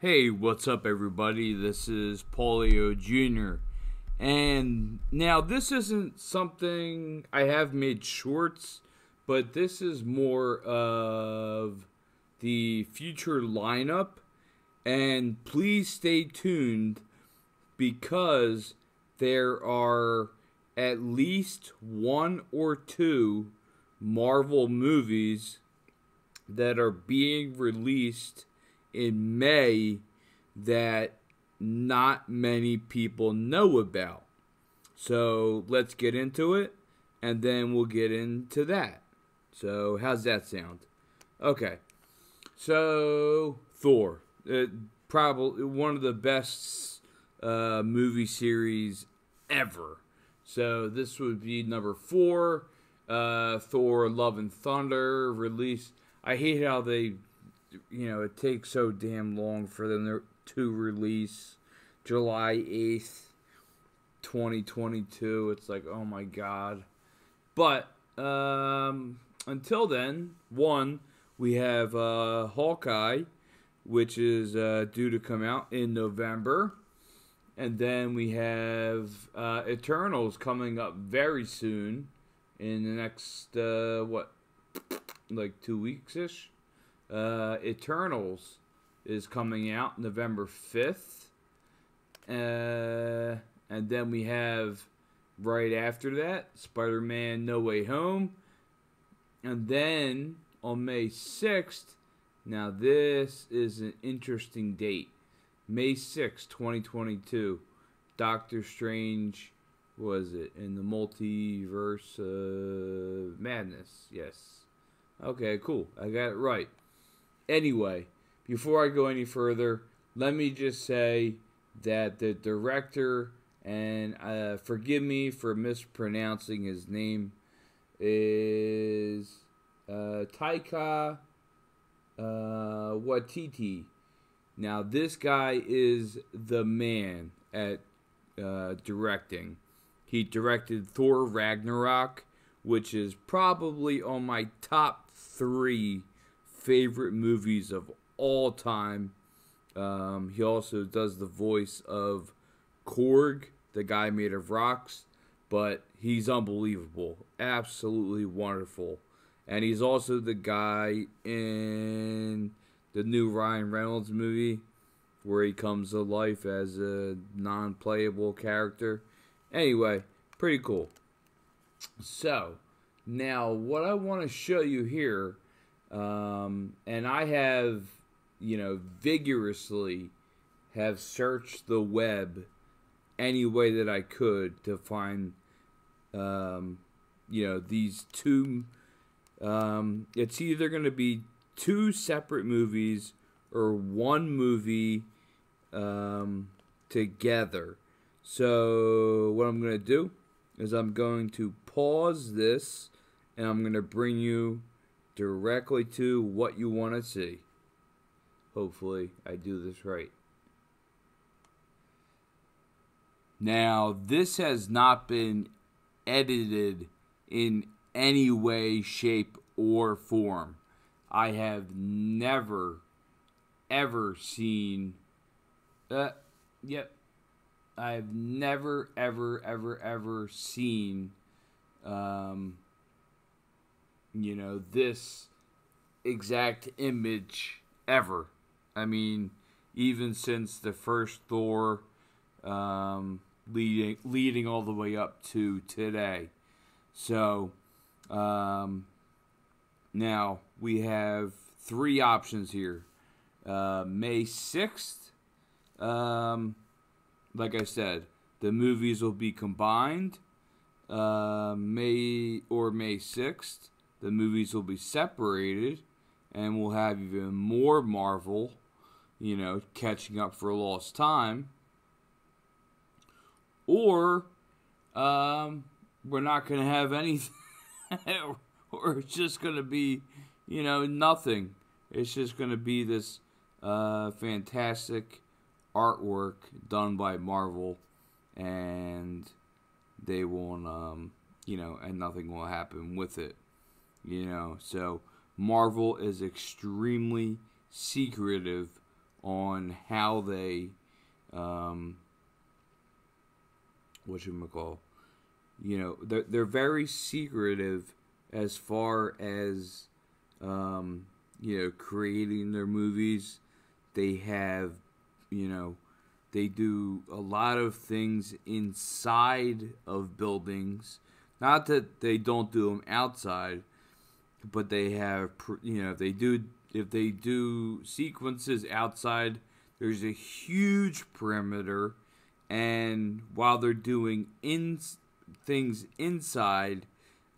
Hey, what's up, everybody? This is Paulio Jr. And now, this isn't something I have made shorts, but this is more of the future lineup. And please stay tuned because there are at least one or two Marvel movies that are being released in May that not many people know about. So let's get into it and then we'll get into that. So, how's that sound? Okay. So, Thor. Uh, probably one of the best uh, movie series ever. So, this would be number four. Uh, Thor Love and Thunder released. I hate how they you know, it takes so damn long for them to release July 8th, 2022. It's like, oh my god. But um, until then, one, we have uh, Hawkeye, which is uh, due to come out in November. And then we have uh, Eternals coming up very soon in the next, uh, what, like two weeks ish? Uh, Eternals is coming out November 5th. Uh, and then we have right after that Spider Man No Way Home. And then on May 6th, now this is an interesting date. May 6th, 2022, Doctor Strange was it in the multiverse of madness? Yes. Okay, cool. I got it right. Anyway, before I go any further, let me just say that the director, and uh, forgive me for mispronouncing his name, is uh, Taika uh, Waititi. Now, this guy is the man at uh, directing. He directed Thor Ragnarok, which is probably on my top three favorite movies of all time. Um, he also does the voice of Korg, the guy made of rocks, but he's unbelievable. Absolutely wonderful. And he's also the guy in the new Ryan Reynolds movie where he comes to life as a non playable character. Anyway, pretty cool. So, now what I want to show you here um, and I have, you know, vigorously have searched the web any way that I could to find, um, you know, these two. Um, it's either going to be two separate movies or one movie um, together. So, what I'm going to do is I'm going to pause this and I'm going to bring you directly to what you want to see. Hopefully, I do this right. Now, this has not been edited in any way, shape, or form. I have never, ever seen. Uh, yep. I've never, ever, ever, ever seen um, you know, this exact image ever. I mean, even since the first Thor, um, leading leading all the way up to today. So, um, now we have three options here. Uh, May sixth, um, like I said, the movies will be combined. Uh, May or May sixth the movies will be separated and we'll have even more Marvel, you know, catching up for a lost time. Or um, we're not going to have anything, or it's just going to be, you know, nothing. It's just going to be this uh, fantastic artwork done by Marvel, and they won't, um, you know, and nothing will happen with it. You know, so Marvel is extremely secretive on how they, um, what should we call, you know, they're they're very secretive as far as, um, you know, creating their movies. They have, you know, they do a lot of things inside of buildings. Not that they don't do them outside, but they have, you know, if they do if they do sequences outside, there's a huge perimeter, and while they're doing in things inside,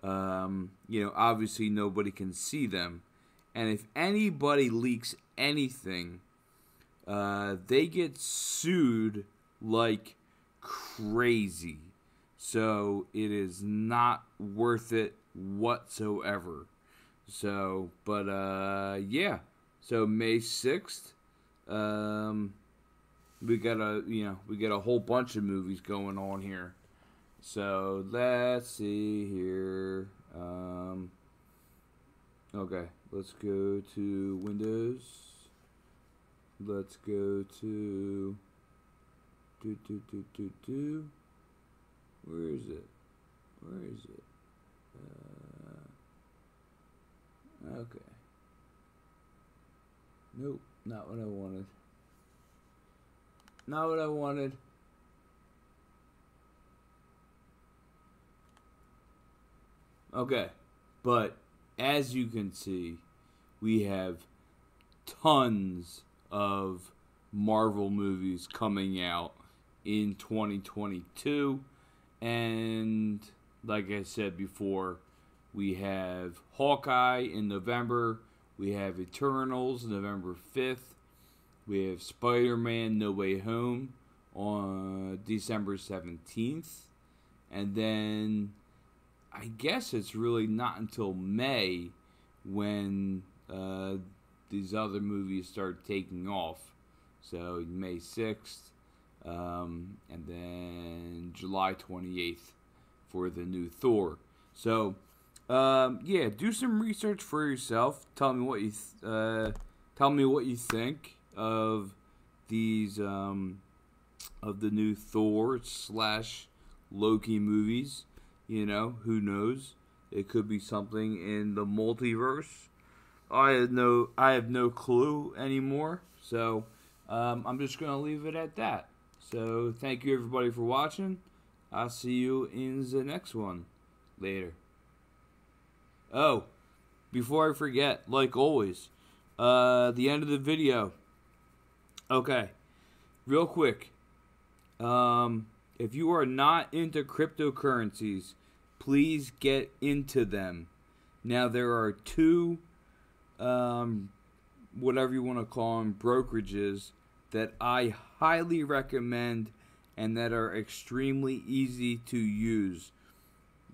um, you know, obviously nobody can see them, and if anybody leaks anything uh, they get sued like crazy. So it is not worth it whatsoever. So, but uh, yeah. So May sixth, um, we got a you know we got a whole bunch of movies going on here. So let's see here. Um, okay, let's go to Windows let's go to do do do do do where is it where is it uh, okay. Nope not what I wanted. Not what I wanted. Okay but as you can see we have tons of Marvel movies coming out in 2022. And like I said before, we have Hawkeye in November. We have Eternals November 5th. We have Spider Man No Way Home on December 17th. And then I guess it's really not until May when uh, these other movies start taking off. So May 6th, um, and then July 28th for the new Thor. So, um, yeah, do some research for yourself. Tell me what you uh, tell me what you think of these um, of the new Thor slash Loki movies. You know, who knows? It could be something in the multiverse I have no I have no clue anymore. So um, I'm just gonna leave it at that. So thank you everybody for watching. I'll see you in the next one. Later. Oh, before I forget, like always, uh, the end of the video. Okay, real quick. Um, if you are not into cryptocurrencies, please get into them. Now there are two um, whatever you want to call them, brokerages that I highly recommend and that are extremely easy to use.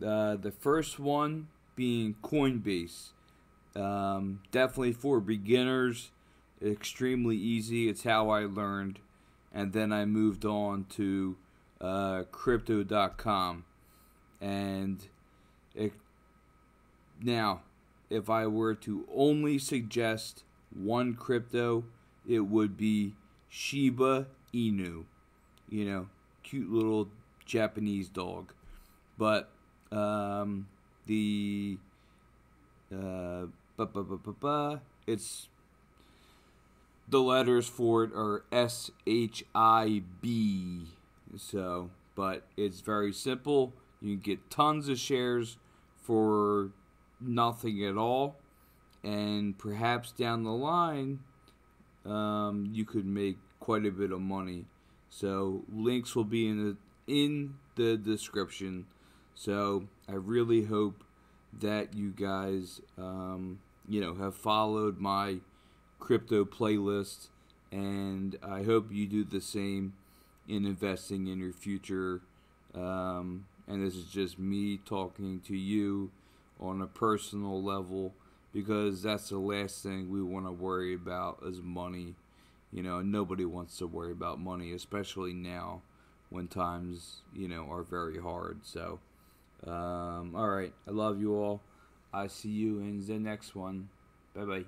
Uh, the first one being Coinbase. Um, definitely for beginners, extremely easy. It's how I learned. And then I moved on to uh, crypto.com. And it, now, if I were to only suggest one crypto, it would be Shiba Inu. You know, cute little Japanese dog. But um, the uh, bu- bu- bu- bu- bu, it's the letters for it are S H I B. So, but it's very simple. You can get tons of shares for nothing at all, and perhaps down the line, um, you could make quite a bit of money. So links will be in the in the description. So I really hope that you guys, um, you know, have followed my crypto playlist, and I hope you do the same in investing in your future. Um, and this is just me talking to you on a personal level because that's the last thing we want to worry about is money. You know, nobody wants to worry about money, especially now when times, you know, are very hard. So, um, all right. I love you all. I see you in the next one. Bye bye.